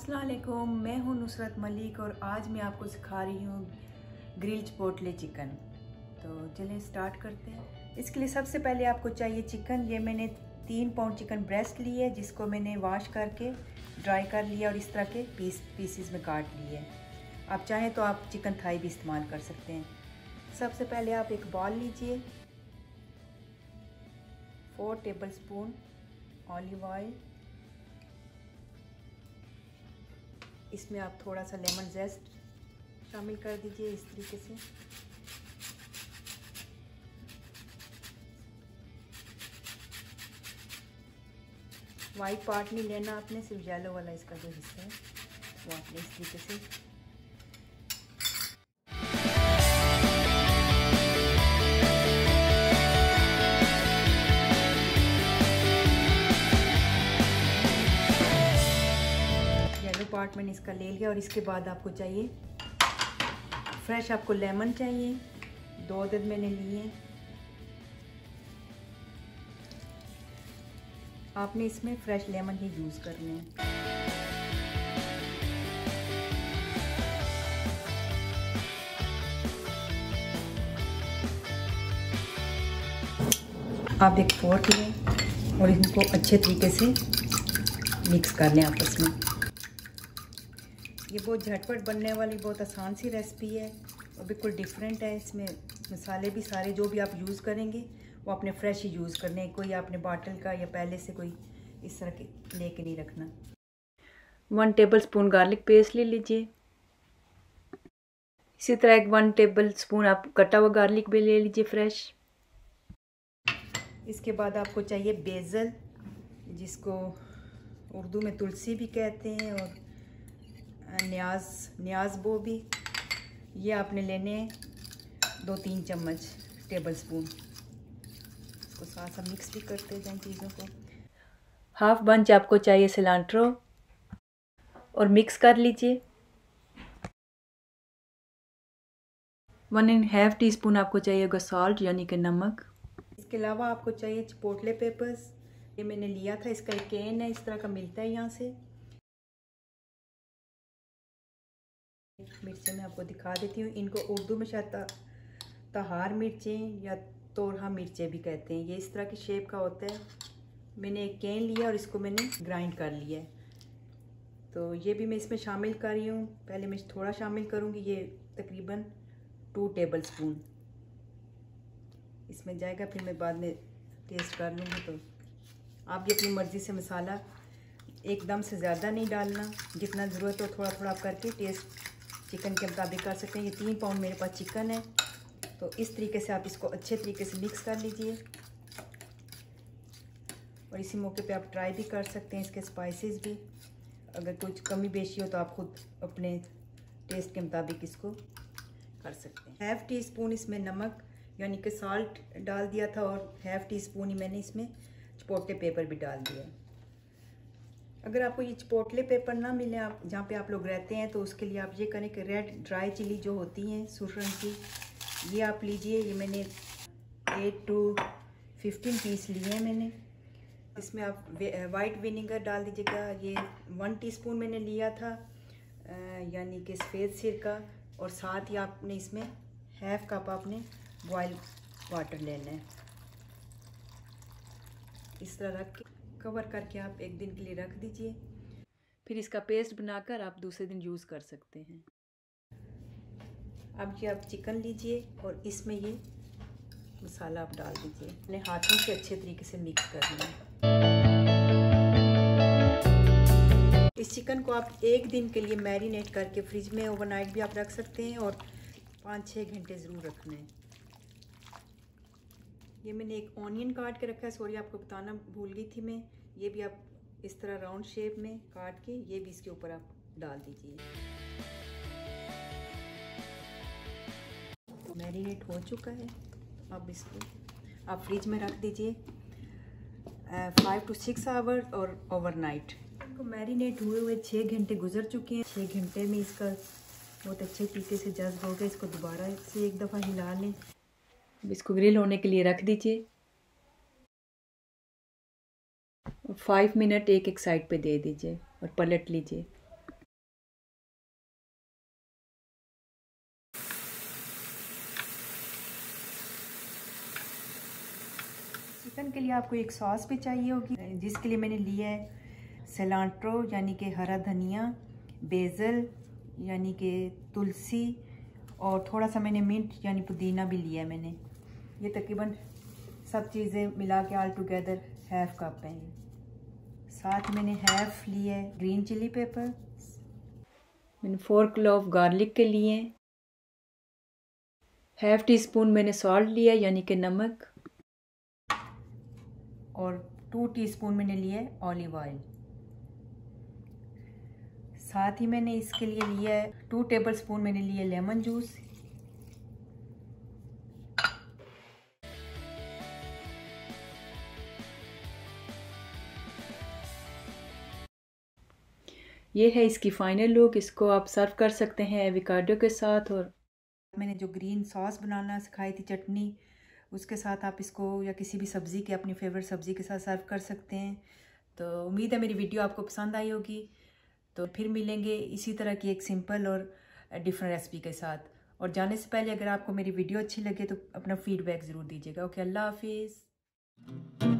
असलकुम मैं हूँ नुसरत मलिक और आज मैं आपको सिखा रही हूँ ग्रिल चपोटले चिकन। तो चलिए स्टार्ट करते हैं। इसके लिए सबसे पहले आपको चाहिए चिकन। ये मैंने तीन पाउंड चिकन ब्रेस्ट ली है, जिसको मैंने वॉश करके ड्राई कर लिया और इस तरह के पीस, पीसीस में काट लिए आप चाहें तो आप चिकन थाई भी इस्तेमाल कर सकते हैं। सबसे पहले आप एक बॉल लीजिए। Four tablespoon olive oil. इसमें आप थोड़ा सा लेमन जेस्ट शामिल कर दीजिए इस तरीके से। वाइट पार्ट नहीं लेना आपने, सिर्फ़ येलो वाला इसका जो हिस्सा है, वो आपने इस तरीके से पार्ट मैंने इसका ले लिया और इसके बाद आपको चाहिए फ्रेश आपको लेमन चाहिए, दो दिन मैंने लिए। आपने इसमें फ्रेश लेमन ही यूज़ करने हैं। आप एक फोर्क लें और इनको अच्छे तरीके से मिक्स कर लें आपस में। ये बहुत झटपट बनने वाली बहुत आसान सी रेसिपी है और बिल्कुल डिफरेंट है। इसमें मसाले भी सारे जो भी आप यूज़ करेंगे, वो अपने फ्रेश ही यूज़ करने कोई आपने बाटल का या पहले से कोई इस तरह के लेके नहीं रखना। One tablespoon garlic paste ले लीजिए। इसी तरह एक वन टेबल स्पून आप कटा हुआ गार्लिक भी ले लीजिए फ्रेश इसके बाद आपको चाहिए बेज़ल जिसको उर्दू में तुलसी भी कहते हैं और न्याज न्याज बो भी। ये आपने लेने दो तीन चम्मच टेबल स्पून इसको साथ साथ मिक्स भी करते जाएँ चीज़ों को। हाफ़ बंच आपको चाहिए सिलांट्रो और मिक्स कर लीजिए। One and half teaspoon आपको चाहिए सॉल्ट यानी कि नमक। इसके अलावा आपको चाहिए चिपोटले पेपर्स ये मैंने लिया था इसका एक कैन है इस तरह का मिलता है यहाँ से। मिर्चें मैं आपको दिखा देती हूँ। इनको उर्दू में शायद तहार मिर्चें या तोरहा मिर्चें भी कहते हैं। ये इस तरह की शेप का होता है। मैंने एक कैन लिया और इसको मैंने ग्राइंड कर लिया है। तो ये भी मैं इसमें शामिल कर रही हूँ। पहले मैं थोड़ा शामिल करूँगी। ये तकरीबन टू टेबल स्पून इसमें जाएगा, फिर मैं बाद में टेस्ट कर लूँगी तो। आप अपनी मर्ज़ी से मसाला एकदम से ज़्यादा नहीं डालना। जितना ज़रूरत हो थोड़ा थोड़ा करके टेस्ट चिकन के मुताबिक कर सकते हैं। ये तीन पाउंड मेरे पास चिकन है। तो इस तरीके से आप इसको अच्छे तरीके से मिक्स कर लीजिए। और इसी मौके पे आप ट्राई भी कर सकते हैं इसके स्पाइसेस भी। अगर कुछ कमी बेशी हो तो आप खुद अपने टेस्ट के मुताबिक इसको कर सकते हैं। हाफ़ टी स्पून इसमें नमक, यानी कि साल्ट डाल दिया था और हाफ़ टी स्पून ही मैंने इसमें चपोटे पेपर भी डाल दिया अगर आपको ये चपोटले पेपर ना मिले, आप, जहाँ पे आप लोग रहते हैं तो उसके लिए आप ये करें कि रेड ड्राई चिली जो होती हैं, सुर रंग की, ये आप लीजिए। ये मैंने एट टू फिफ्टीन पीस लिए हैं मैंने। इसमें आप वाइट विनेगर डाल दीजिएगा। ये वन टीस्पून मैंने लिया था यानी कि सफ़ेद सिर का, और साथ ही आपने इसमें हाफ़ कप आपने बॉयल वाटर लेना है। इस तरह रख के कवर करके आप एक दिन के लिए रख दीजिए। फिर इसका पेस्ट बनाकर आप दूसरे दिन यूज़ कर सकते हैं। अब ये आप चिकन लीजिए और इसमें ये मसाला आप डाल दीजिए। अपने हाथों से अच्छे तरीके से मिक्स कर लें। इस चिकन को आप एक दिन के लिए मैरिनेट करके फ्रिज में ओवरनाइट भी आप रख सकते हैं और पाँच छः घंटे ज़रूर रखना है। ये मैंने एक ऑनियन काट के रखा है। सॉरी आपको बताना भूल गई थी मैं। ये भी आप इस तरह राउंड शेप में काट के ये भी इसके ऊपर आप डाल दीजिए। मैरिनेट हो चुका है। अब इसको आप फ्रिज में रख दीजिए। फाइव टू सिक्स आवर और ओवरनाइट को मैरिनेट हुए हुए छः घंटे गुजर चुके हैं। छः घंटे में इसका बहुत अच्छे तरीके से जज्ब हो गया। इसको दोबारा से एक दफ़ा हिला लें। अब इसको ग्रिल होने के लिए रख दीजिए। फाइव मिनट एक एक साइड पे दे दीजिए और पलट लीजिए। चिकन के लिए आपको एक सॉस भी चाहिए होगी, जिसके लिए मैंने लिया है सलांट्रो यानी कि हरा धनिया बेज़ल यानी कि तुलसी, और थोड़ा सा मैंने मिंट यानी पुदीना भी लिया है मैंने। ये तकरीबन सब चीज़ें मिला के ऑल टुगेदर हैफ़ कप है साथ मैंने हैफ़ है ग्रीन चिली पेपर मैंने फोर किलो ऑफ़ गार्लिक के लिए। हाफ़ टी स्पून मैंने सॉल्ट लिया, यानी कि नमक। और टू टीस्पून मैंने है ऑलिव ऑयल साथ ही मैंने इसके लिए लिया है टू टेबल स्पून मैंने लिया लेमन जूस ये है इसकी फ़ाइनल लुक इसको आप सर्व कर सकते हैं एविकाडो के साथ और मैंने जो ग्रीन सॉस बनाना सिखाई थी चटनी, उसके साथ आप इसको या किसी भी सब्ज़ी के, अपनी फेवरेट सब्ज़ी के साथ सर्व कर सकते हैं। तो उम्मीद है मेरी वीडियो आपको पसंद आई होगी। तो फिर मिलेंगे इसी तरह की एक सिंपल और डिफरेंट रेसिपी के साथ। और जाने से पहले अगर आपको मेरी वीडियो अच्छी लगे तो अपना फीडबैक ज़रूर दीजिएगा। ओके अल्लाह हाफिज़।